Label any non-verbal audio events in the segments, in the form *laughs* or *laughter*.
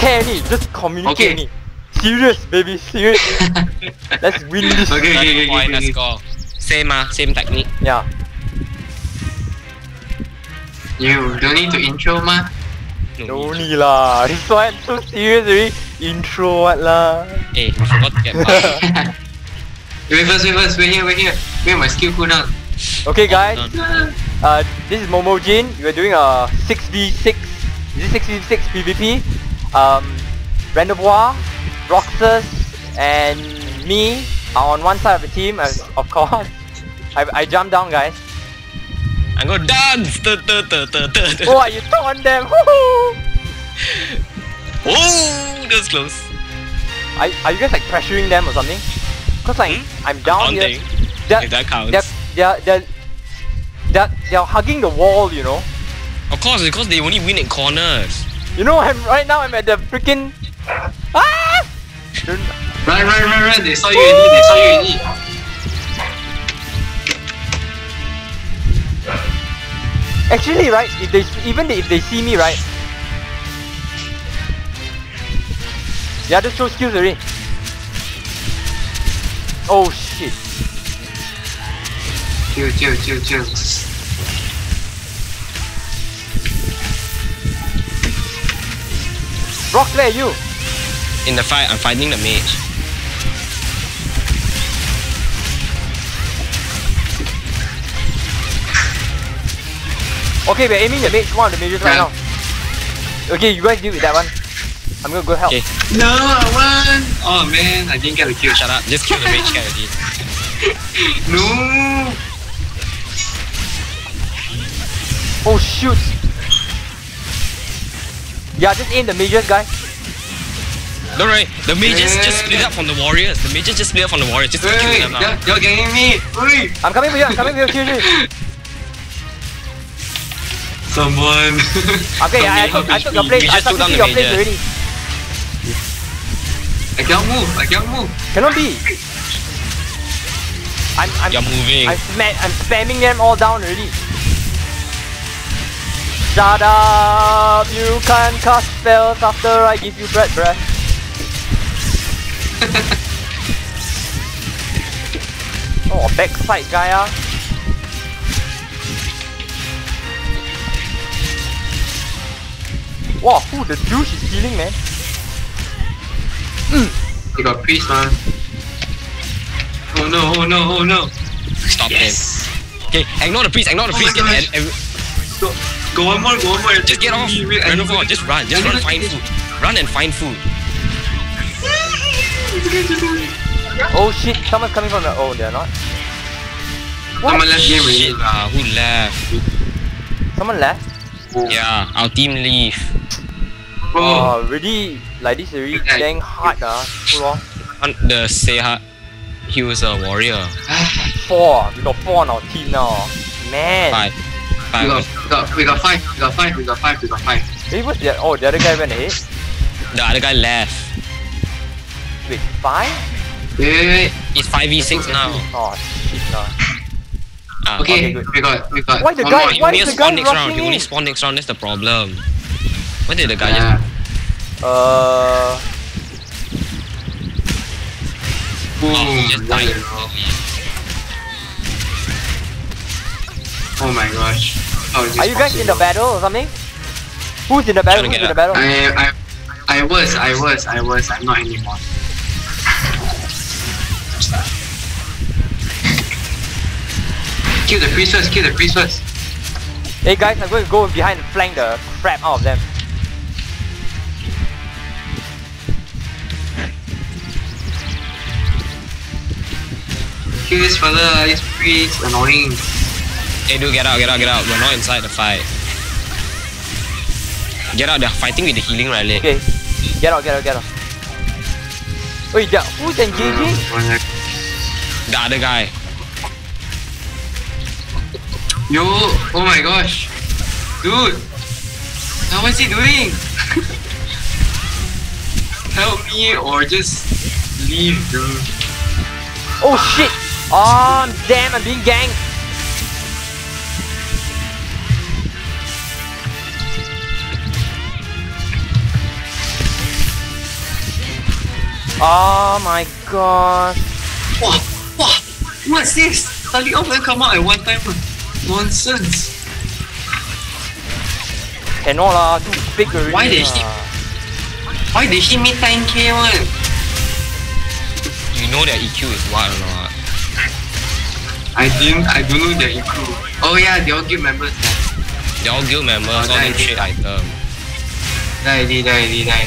I care any, just communicate Okay. me. Serious, baby, serious. *laughs* Let's win this. Okay, okay, okay, okay, let's okay. go. Same ah, same technique. Yeah. You don't need to intro ma. No need lah. This one so serious already. Intro what lah? Hey, I forgot to get *laughs* back. *laughs* wait first, wait first, We're here, we're here. Wait my skill cooldown. Okay guys, uh, this is Momojin. We're doing a 6v6. Is it 6v6 PvP? Um, Renevoire, Roxas, and me are on one side of the team, as of course. *laughs* I, I jumped down, guys. I'm gonna dance. Duh, duh, duh, duh, duh, duh. Oh, you taunt them! *laughs* Woohoo! Oh, that's close. Are, are you guys like pressuring them or something? Cause like Hmm? I'm down here. Taunting, They're, if that counts. they're, they're, they're, they're, they're hugging the wall, you know. Of course, because they only win in corners. You know, I'm right now. I'm at the freaking. Ah! Run, run, run, run. They saw you already. They saw you already. Actually, right? If they even if they see me, right? Yeah, just show skills already. Oh shit! Chill, chill, chill, chill. Rock, where are you? In the fight, I'm fighting the mage. Okay, we're aiming the mage, one of the mages right Yeah. now. Okay, you guys deal with that one. I'm gonna go help. Okay. No, I won. Oh man, I didn't get the kill. Shut up. Just kill the mage cat already. *laughs* No. Oh shoot! Yeah, just aim the mages, guys. Don't worry. The mages Yeah. just split up from the warriors. The mages just split up from the warriors. Just Wait, kill them now. you're getting me. Wait. I'm coming for you. I'm coming for you. Chill, *laughs* chill. Someone. *laughs* Okay, I, I took, I took your place. I took took down the your place already. I can't move. I can't move. Cannot be. I'm, I'm, You're moving. I'm, sma- I'm spamming them all down already. Shut up! You can't cast spells after I give you bread breath. *laughs* oh, backside guy ah. Wow, who the douche is healing man? You got priest, man. Oh no, oh no, oh no. Stop Yes. him. Okay, ignore the priest. Ignore the Oh priest. My and, gosh. and, and Go, go one more, go one more. just get off. Wait, wait, Run over. to- Just run. Just run. Find food. Run and find food. Oh shit, someone's coming from the. Oh, they're not. Someone left game already. Shit lah. Who left? Someone left. Yeah, our team leave. Bro, Oh, really, like this already Okay. dang hard ah. Too long. On the Seha, he was a warrior. Four, we got four on our team now. Man. Five. We Five. got, we got, we got five, we got five, we got five, we got five. Maybe what's the oh the other guy went ahead. The other guy left. Wait, five? Wait, wait, wait. It's 5v6 now. Oh shit lah. Ah, Okay, Okay, good. we got, we got. Why the one guy- more. You why only is the spawn guy next round. rushing You only in? spawn next round. That's the problem. Where did the guy Yeah. just? Uh, Oh, he just Boom. died. early. Oh my gosh. How is this are you guys in the battle or something? Who's in the battle? Who's in the battle? I, I, I was, I was, I was. I'm not anymore. Kill the priest first. Kill the priest first. Hey guys, I'm going to go behind and flank the crap out of them. Kill this fella. This priest annoying. Hey, dude, get out, get out, get out. We're not inside the fight. Get out. They're fighting with the healing relic. Okay, get out, get out, get out. Wait, yeah, who's engaging? The other guy. Yo, oh my gosh. Dude. Now what's he doing? *laughs* Help me or just leave, dude. Oh shit! Oh damn, I'm being ganked. Oh my god. Wow, wow, what's this? Suddenly all of them come out at one time. Nonsense. Eh, Cannot lah, too big already. Why they lah. hit- Why they hit me 10k one? You know their EQ is what or not? I didn't, I don't know their EQ. Oh yeah, they all guild members. They're all guild members, Oh, all die, trade die. item. Die, die, die, die, die.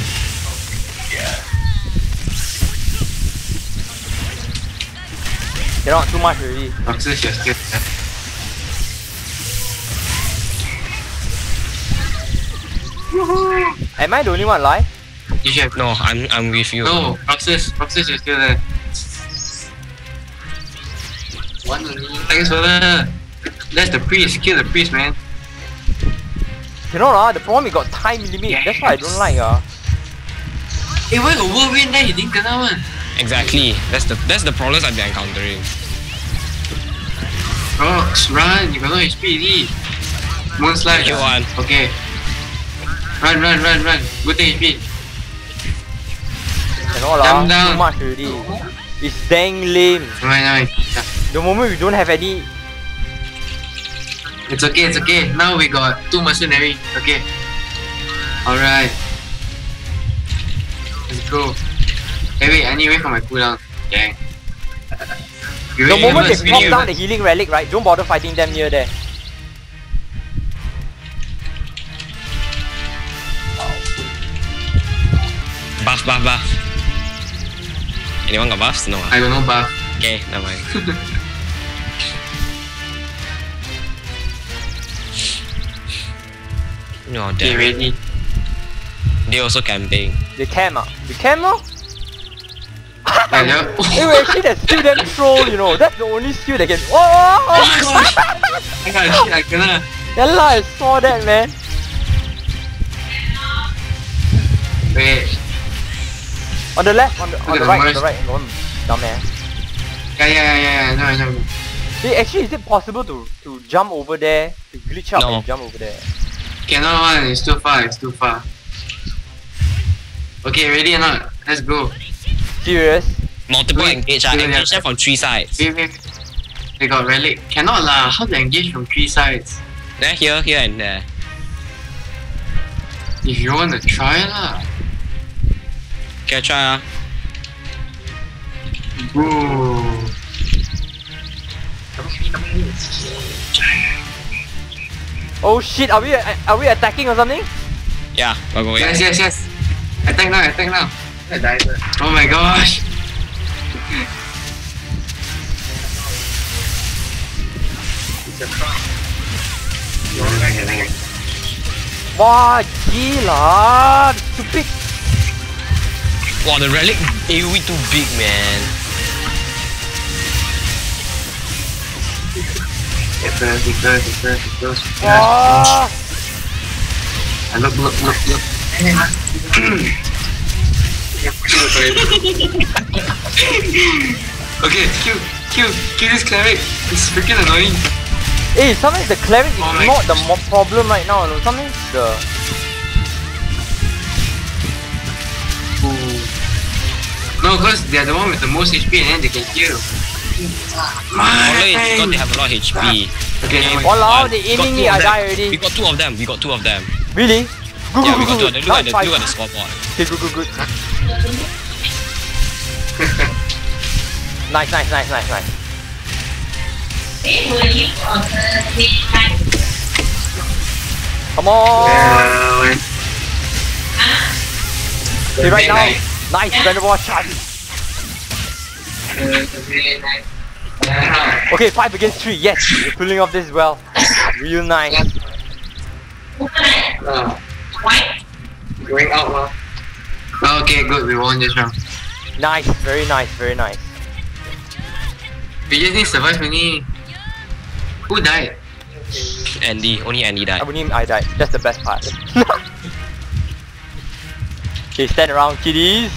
Cannot too much already. Roxas, you're still there. Am I the only one alive? You have. No, I'm I'm with you. No, Roxas, Roxas, you're still there. One only. Thanks for that. That's the priest. Kill the priest, man. Cannot lah, the problem is got time limit. That's why I don't like ah. Hey, why got whirlwind there? You didn't kena one. Exactly. That's the that's the problems I've been encountering. Rox, run. You got no HP already. Moon slide. Kill one. Ah. Okay. Run, run, run, run. Good thing HP. Cannot lah, down. too much already. It's dang lame. Never mind, never mind. Yeah. The moment we don't have any It's okay, it's okay. Now we got two mercenary. Okay. Alright. Let's go. Hey wait, I need to wait for my cooldown. Dang. *laughs* You The moment they Amos? pop down the healing relic, right? Don't bother fighting them near there. Buff, buff, buff. Anyone got buffs? No. ah. I don't know buff. Okay, never mind. *laughs* No, Okay, damn. ready. They also camping. They camp ah. They camp ah. I know. *laughs* Hey, wait, actually that skill them troll, you know. That's the only skill they can. Oh! oh, oh, oh. *laughs* I got shit, I cannot. yeah lah, I saw that man. Wait. On the left, on the, on the the right, on the right. Don't dumbass. Yeah, yeah, yeah, yeah, yeah. No, I know. Hey, actually, is it possible to to jump over there, to glitch up No. and jump over there? Cannot one, it's too far, it's too far. Okay, ready or not? Let's go. Serious? Multiple Wait, engage, ah. wait, engage them from three sides. Wait, wait. They got relic. Cannot lah. How to engage from three sides? There, here, here, and there. If you want to try lah. Okay, try ah. Bro. Oh shit, are we are we attacking or something? Yeah, we're going. Yes, yes, yes. Attack now, attack now. Oh my gosh. Wah, gila, stupid. Wow, the relic eh, AoE too big, man. And look, look, look, look. *clears throat* *laughs* okay, kill, kill, kill this cleric. It's freaking annoying. Hey, sometimes the cleric is Oh my not the mo- problem right now. No, sometimes the No, because they're the one with the most HP and then they can heal. Although it's because they have a lot of HP. Ah, okay, never mind. Walao, they We aiming me, of I them. die already. We got two of them. We got two of them. really. Good, Yeah, we good, got two good, of them. good. Look Now at the it's look at fine. the scoreboard. Okay, good, good, good. Nice, nice, nice, nice, nice. Come on. Uh, Okay, right now. nice. Nice, Vanderbilt charge. Okay, five against three. Yes, you're pulling off this well. Real nice. Uh, going out now. Okay, good. We won this round. Nice, very nice, very nice. We just need to survive only. Who died? Andy, only Andy died. I I died. That's the best part. *laughs* okay, stand around, kiddies.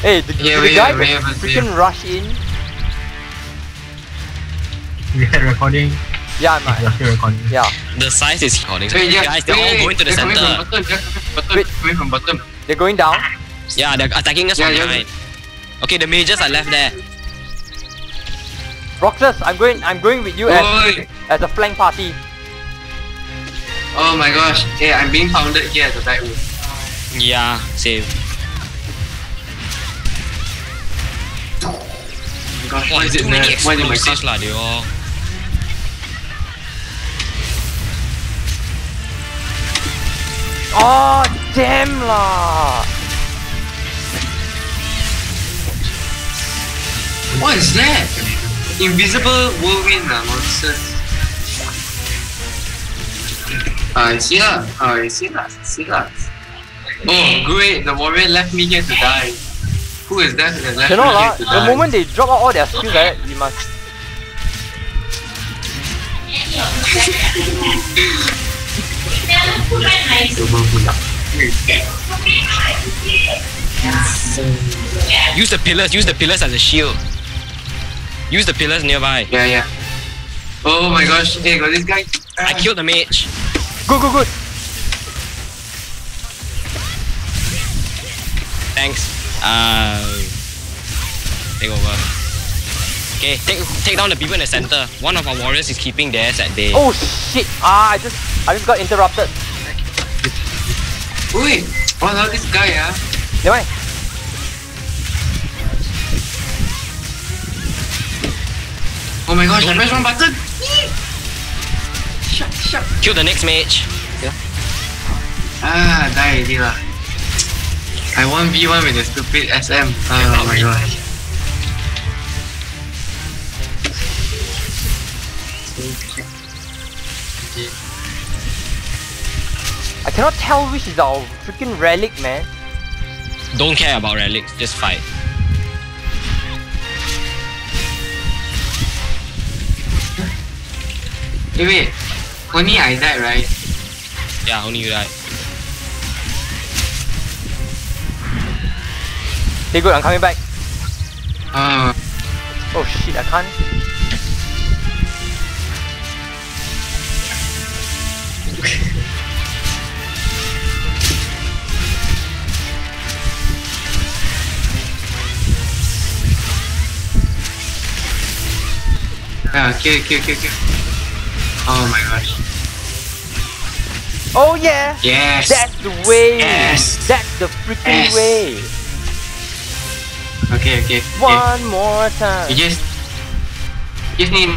Hey, the, Yeah, the we guy we that have a- freaking rush in. We had recording. Yeah, If you're man. still recording. Yeah, The size is recording. So Wait, yeah, guys, they're wait, all going to the they're coming center. From bottom, they're from bottom, Wait. coming from bottom. they're going down. Yeah, they're attacking us Yeah, from yeah. behind. Okay, the majors are left there. Roxas, I'm going. I'm going with you as Oi! as a flank party. Oh my gosh. Hey, I'm being pounded here at the back room. Yeah, same. Oh my gosh, oh, why is it too many? Why did my explosives car? lah, they all. Oh damn lah! What is that? Invisible whirlwind ah, nonsense. Ah, I see lah. Ah, I see lah. See lah. Oh, great. The warrior left me here to die. Who is that that left Cannot me here to The die? moment they drop out all their skills, right, you must. *laughs* Use the pillars, use the pillars as a shield. Use the pillars nearby. Yeah, yeah. Oh my gosh. Hey, got this guy. I killed the mage. Good, good, good. Thanks. Uh, take over. Okay, take take down the people in the center. One of our warriors is keeping theirs at bay. Oh shit! Ah, I just, I just got interrupted. Wait. Oh, now this guy ah. Never mind. Oh my gosh, I pressed one button. Shut, shut. Kill the next mage. Ah, die already lah. I 1v1 with the stupid SM. Oh my gosh. Cannot tell which is our freaking relic, man. Don't care about relics, just fight. Wait, wait. Only I died, right? Yeah, only you die. Okay, good. I'm coming back. Oh, Oh shit! I can't. Yeah, kill, kill, kill, kill. Oh my gosh. Oh yeah! Yes. That's the way! Yes. That's the freaking Yes. way! Okay, okay. okay. One more time! You just, just need